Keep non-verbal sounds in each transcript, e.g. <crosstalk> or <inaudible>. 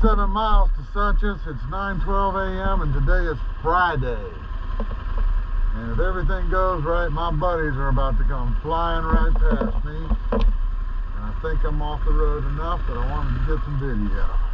27 miles to Suches. It's 9:12 a.m. and today is Friday. And if everything goes right, my buddies are about to come flying right past me. And I think I'm off the road enough that I wanted to get some video.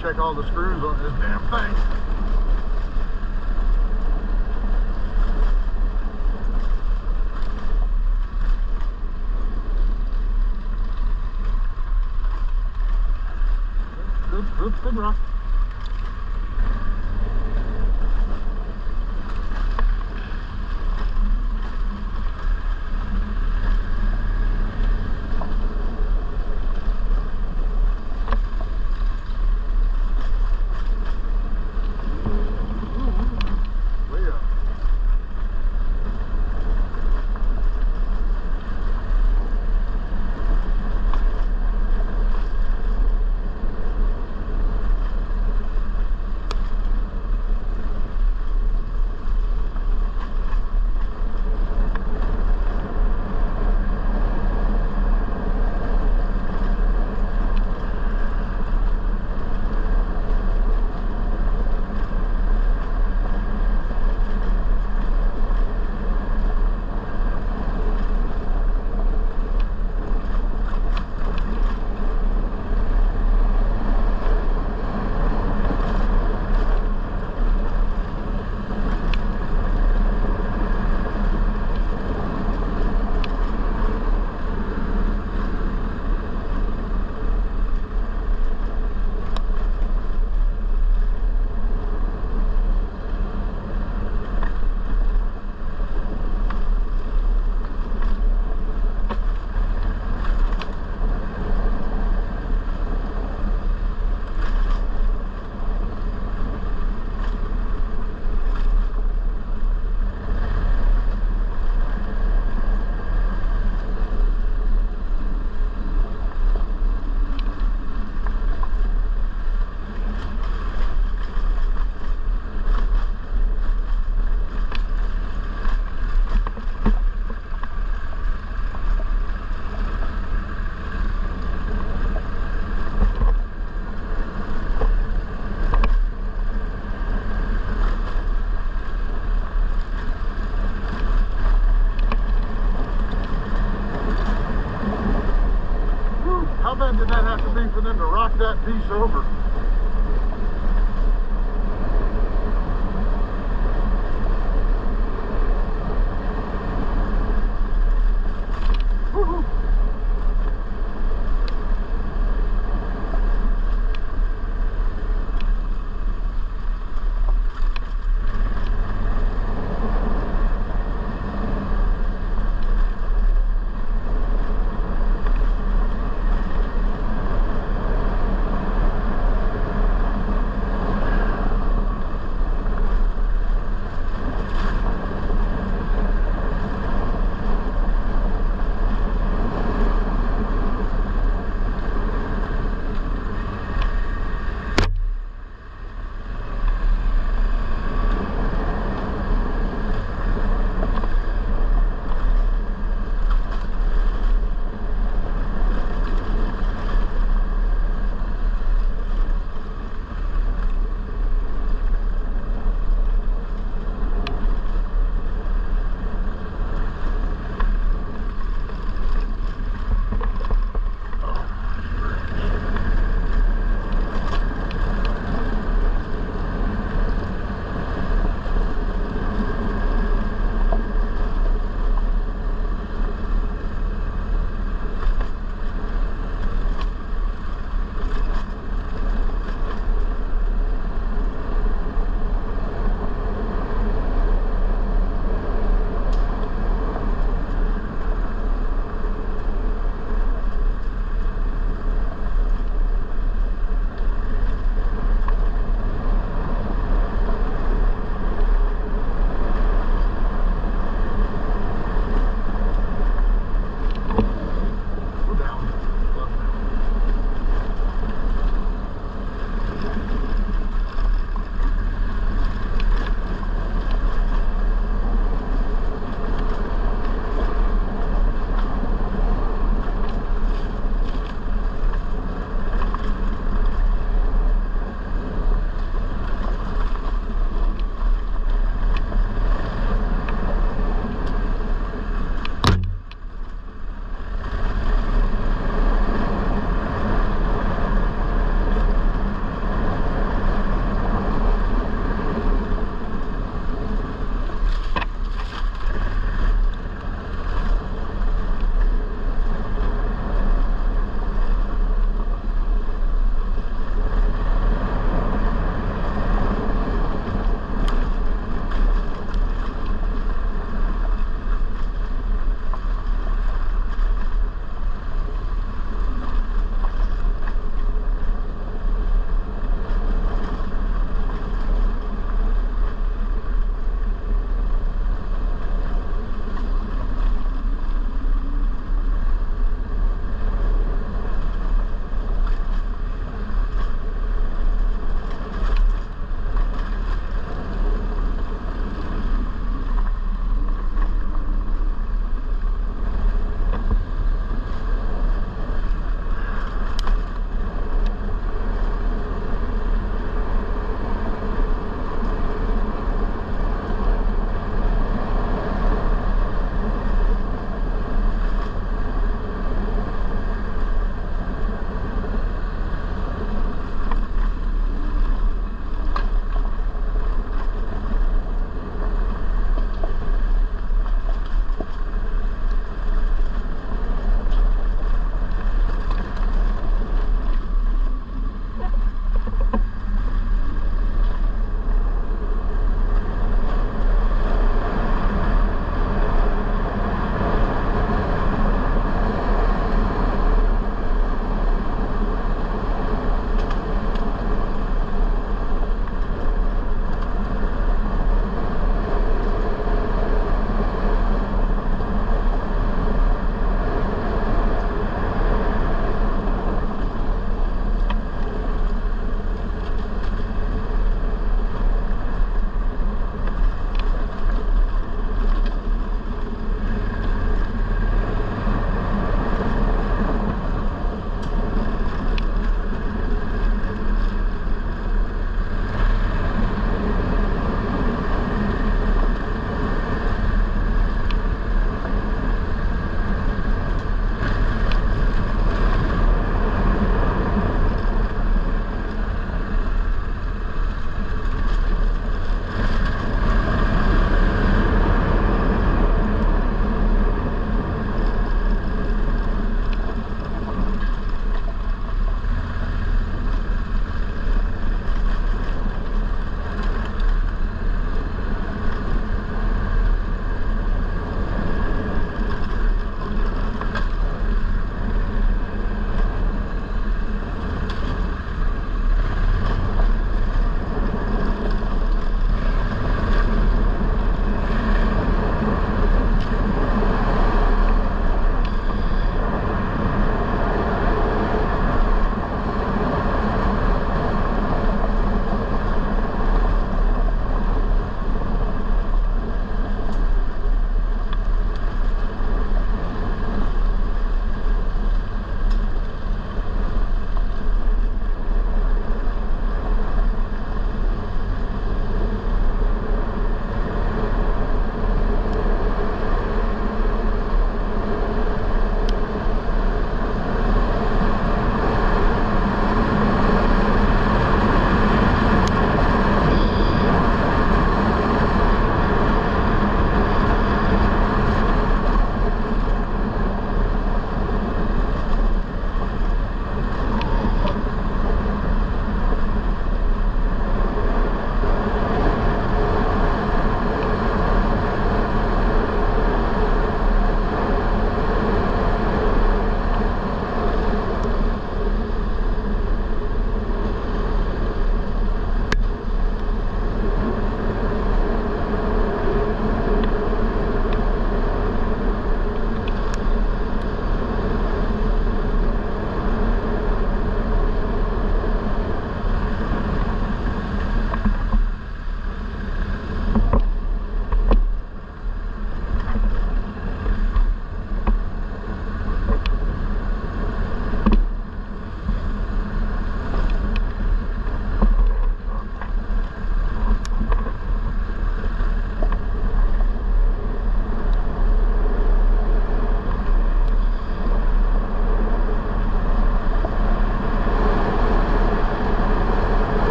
Check all the screws on this damn thing.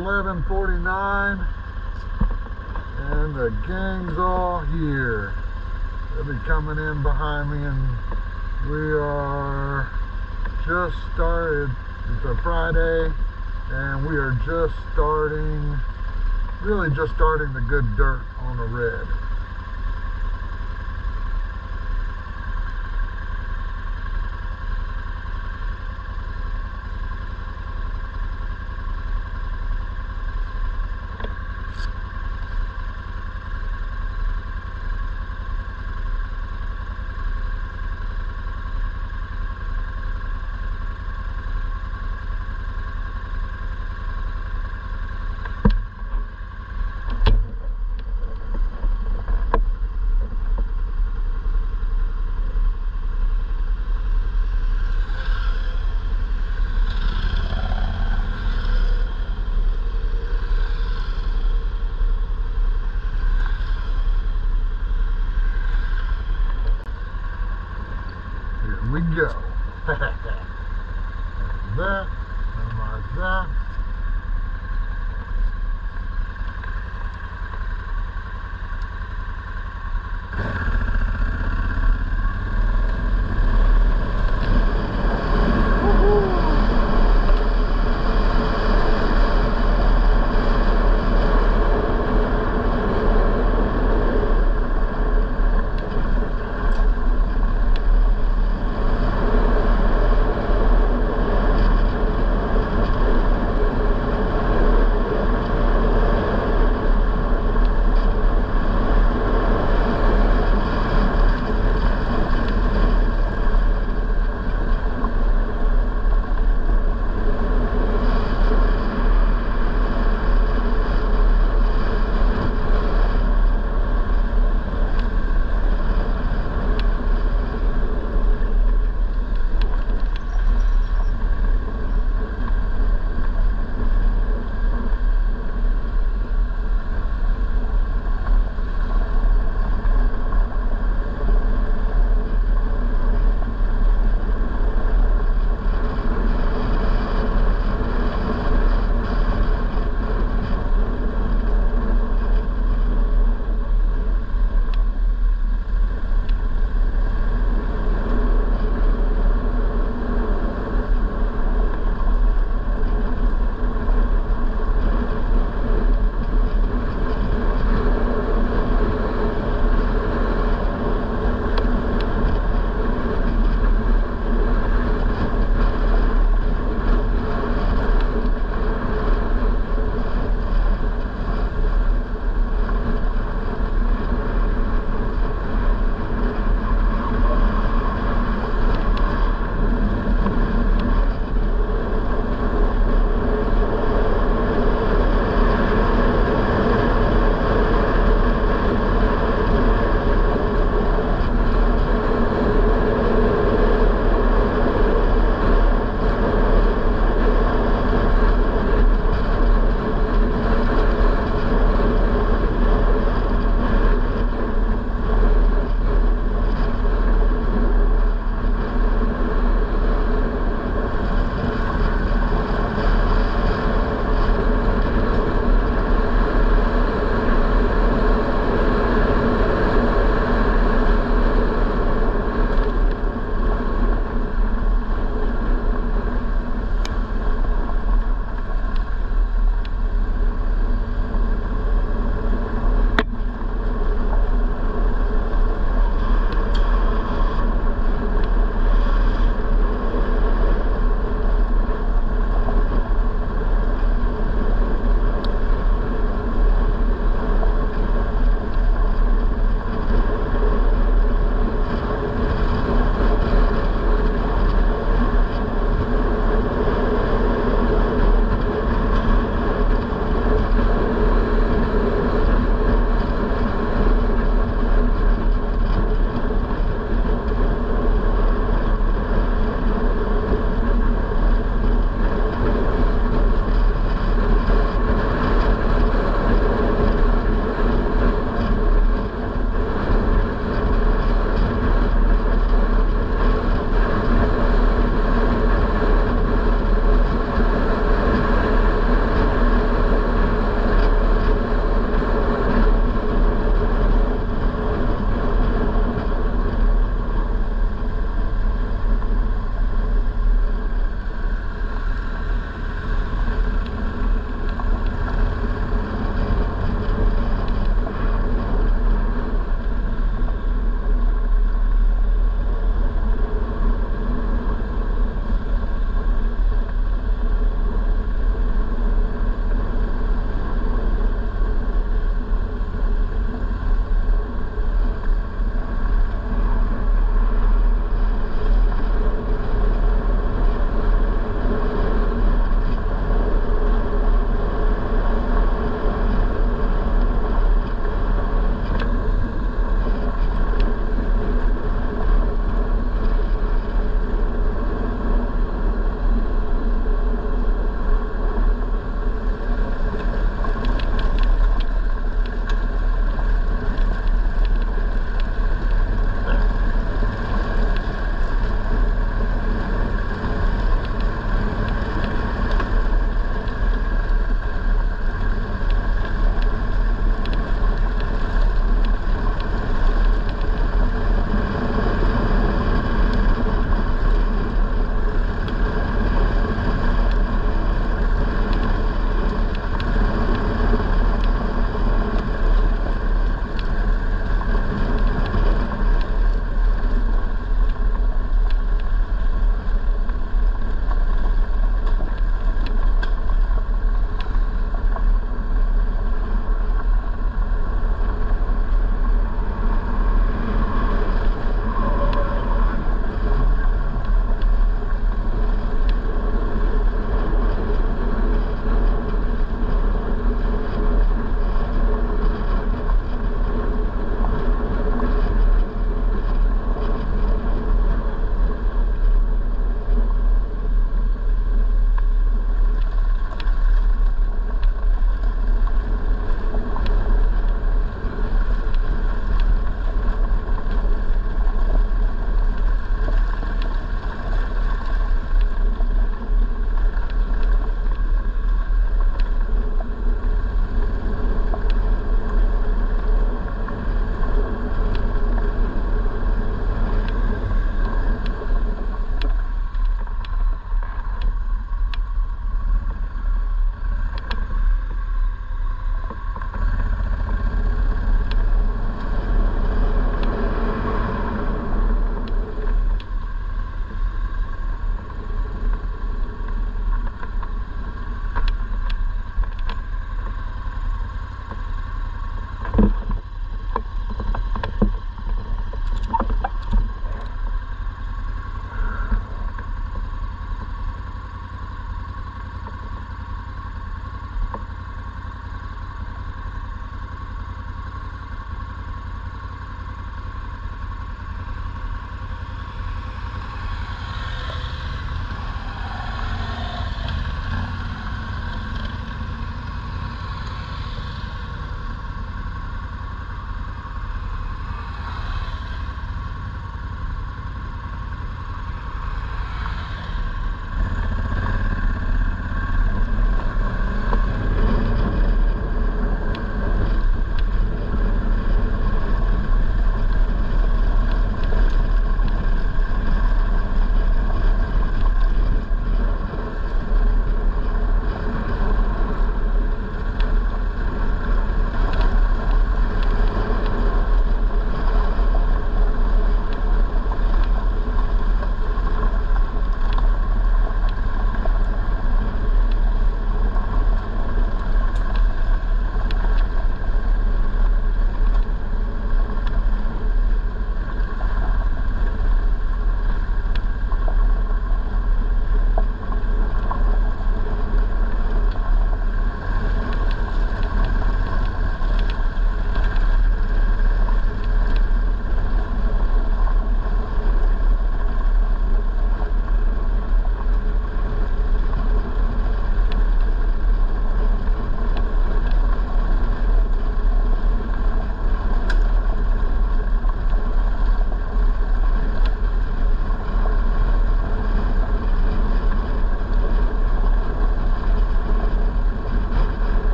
11:49, and the gang's all here. They'll be coming in behind me, and we are just started. It's a Friday, and we are just starting, really just starting the good dirt on the red.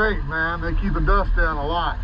Great, man. They keep the dust down a lot.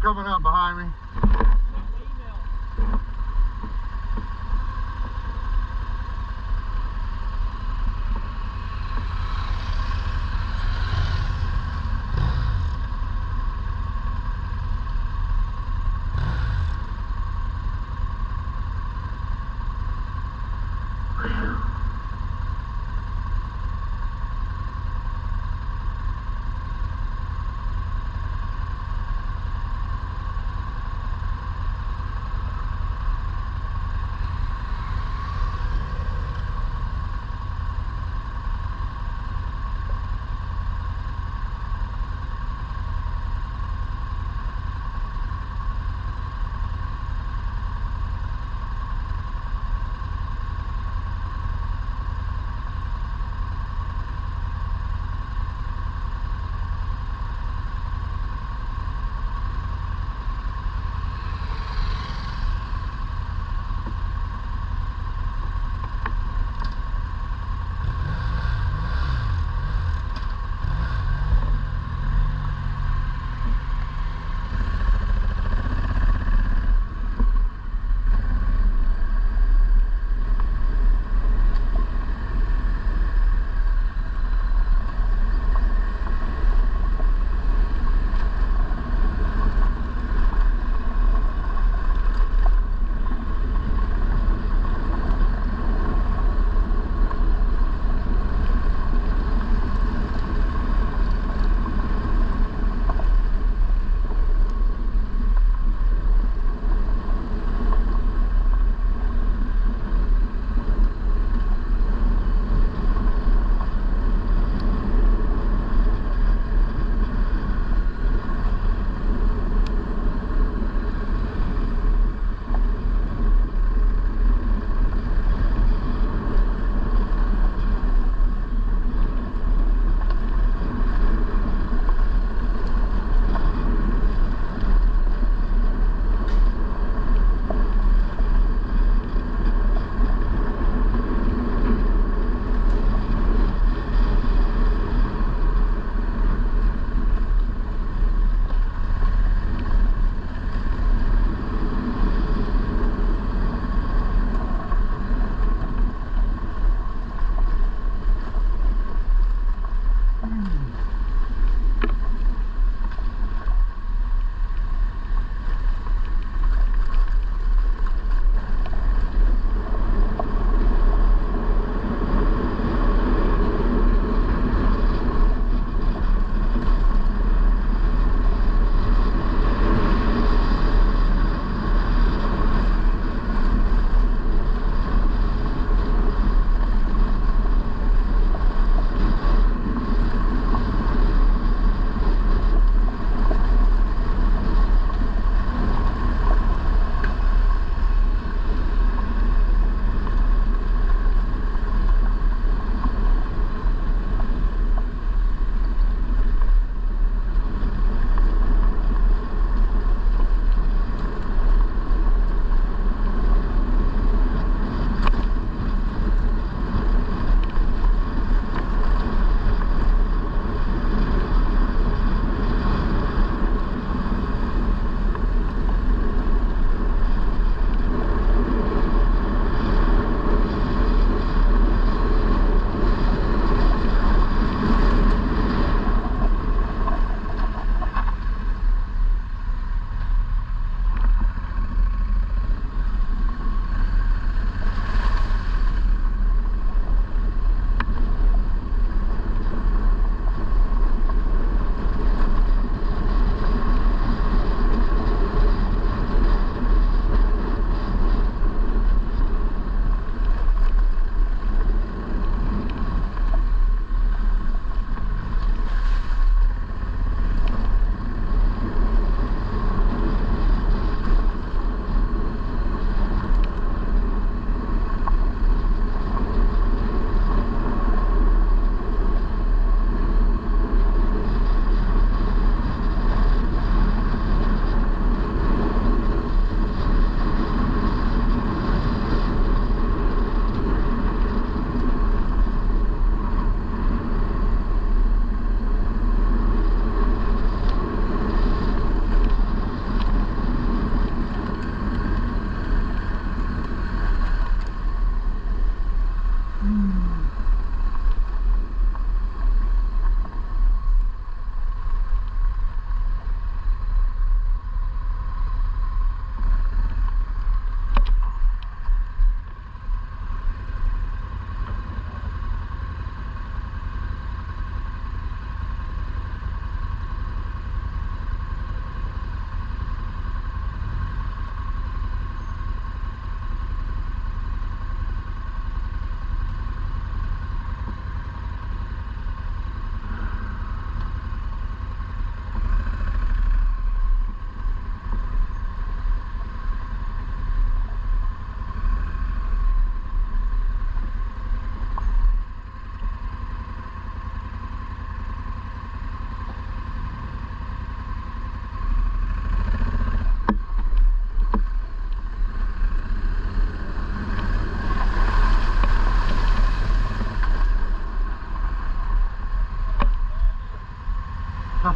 Coming up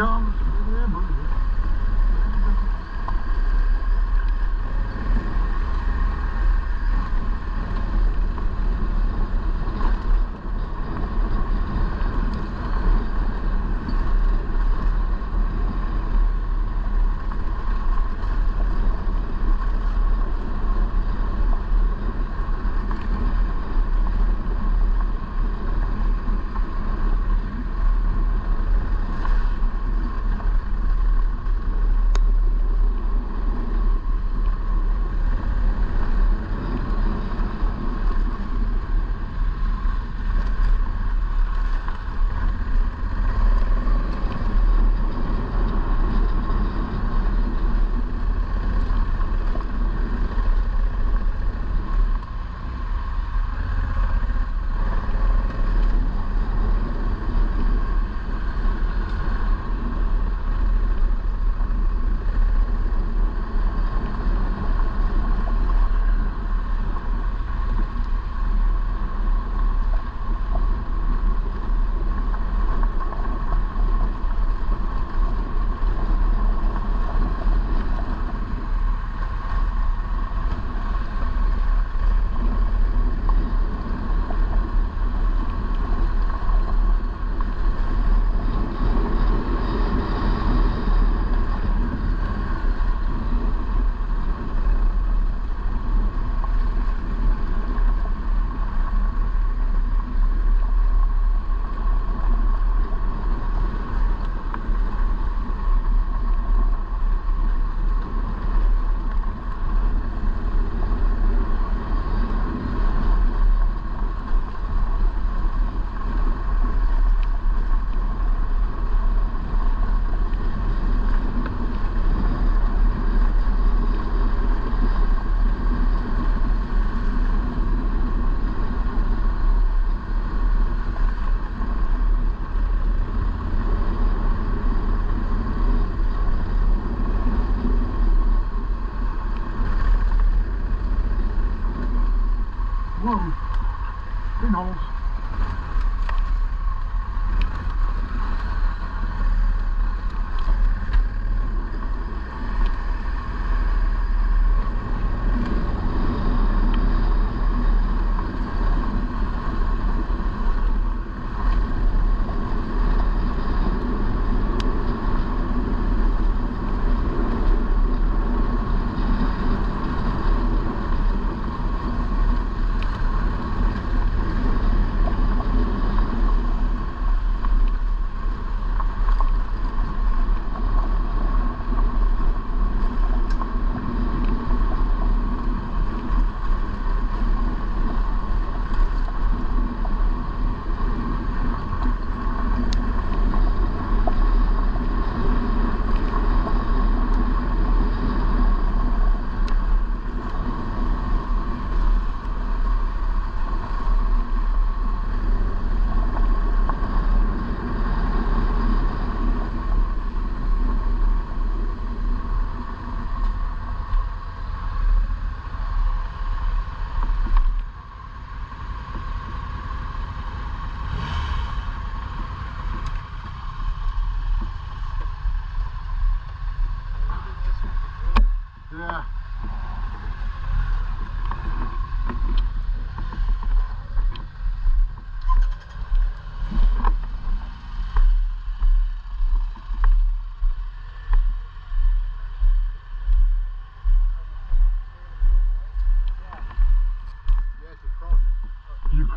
Here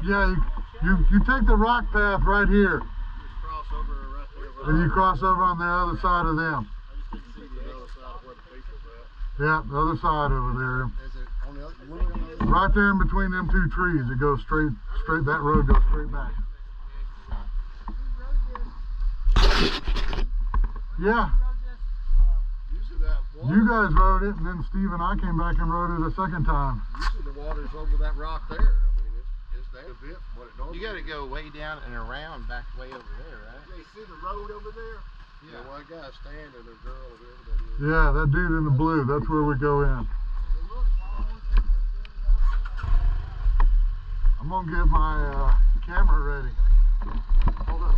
yeah, you, you, you take the rock path right here, cross over right and you cross over on the other side of them. I just didn't see the other side of where the people's at. Yeah, the other side over there. Is it on the other, you went on the other Right there in between them two trees, it goes straight, straight, that road goes straight back. Yeah, Usually that water, you guys rode it, and then Steve and I came back and rode it a second time. usually the water's over that rock there. I mean, it's, it's down a bit from what it normally You gotta go way down and around back way over there, right? Yeah, you see the road over there? Yeah. Yeah. one guy standing, a girl, or whoever that is. Yeah, that dude in the blue, that's where we go in. I'm gonna get my uh, camera ready. Hold up,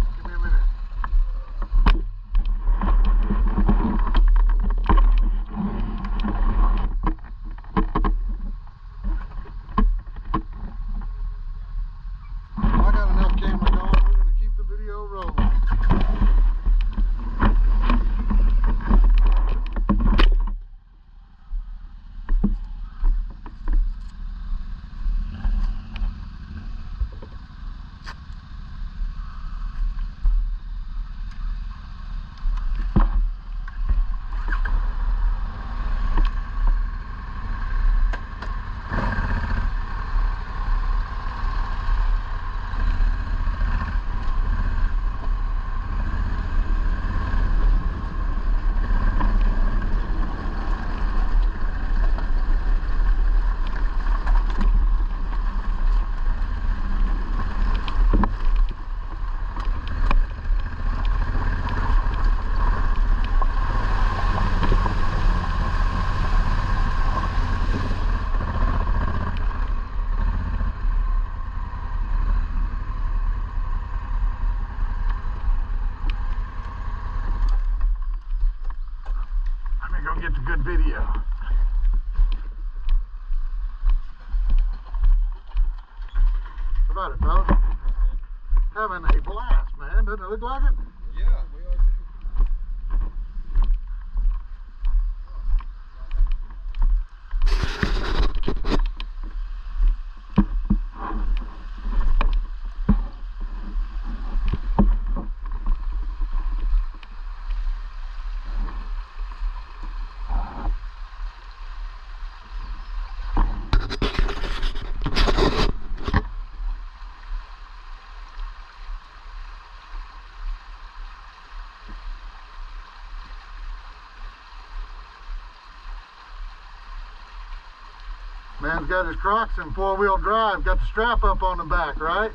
Man's got his Crocs in four-wheel drive, got the strap up on the back, right?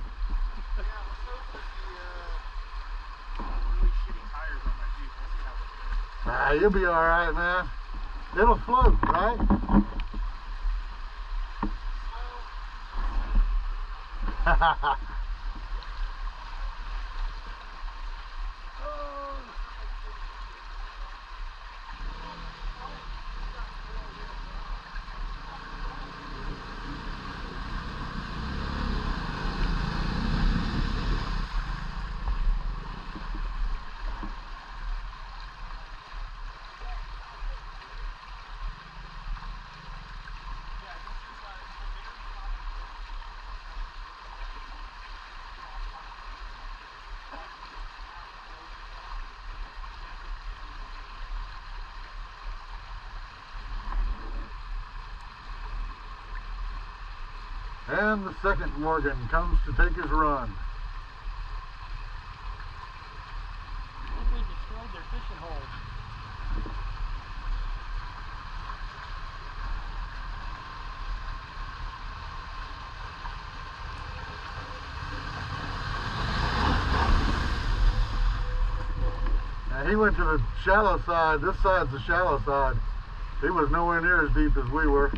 Ah, you'll be all right, man. It'll float, right? <laughs> and the second Morgan comes to take his run. I destroyed their fishing hole. Now he went to the shallow side. This side's the shallow side. He was nowhere near as deep as we were.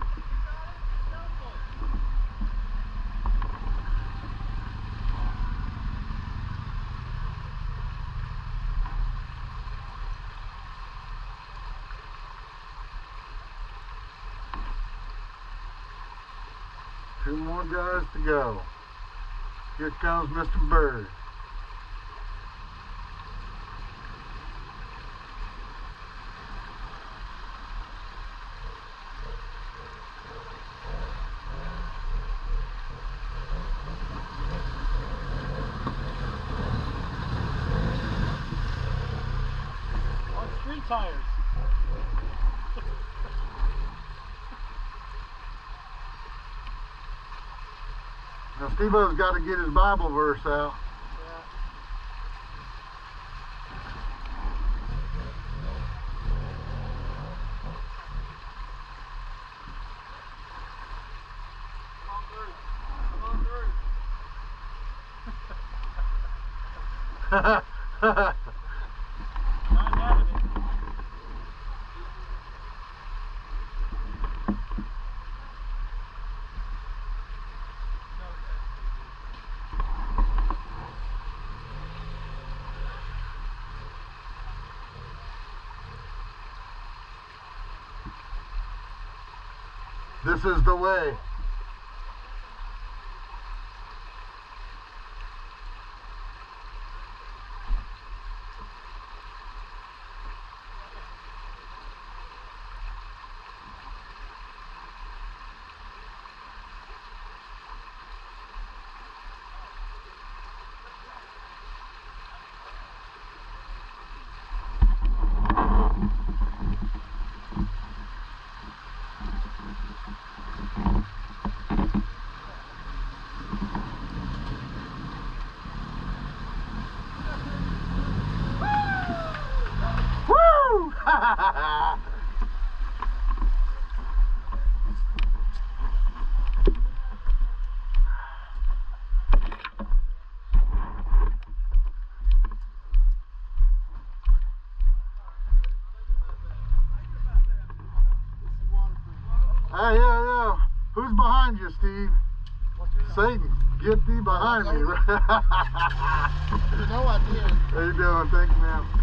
Two more guys to go. Here comes Mr. Bird. On street tires. Now Steve-O's got to get his Bible verse out. Yeah. Come on through. Come on through. Not having it. This is the way. Hey, yeah, yeah. Who's behind you, Steve? Satan, get thee behind me. <laughs> No idea. How you doing? Thank you, man.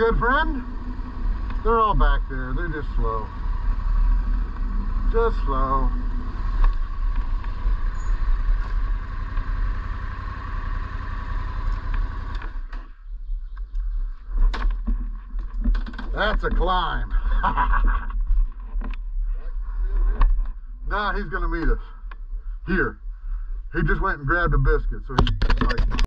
Good friend. They're all back there. They're just slow. Just slow. That's a climb. <laughs> nah, he's gonna meet us. Here. He just went and grabbed a biscuit, so he's like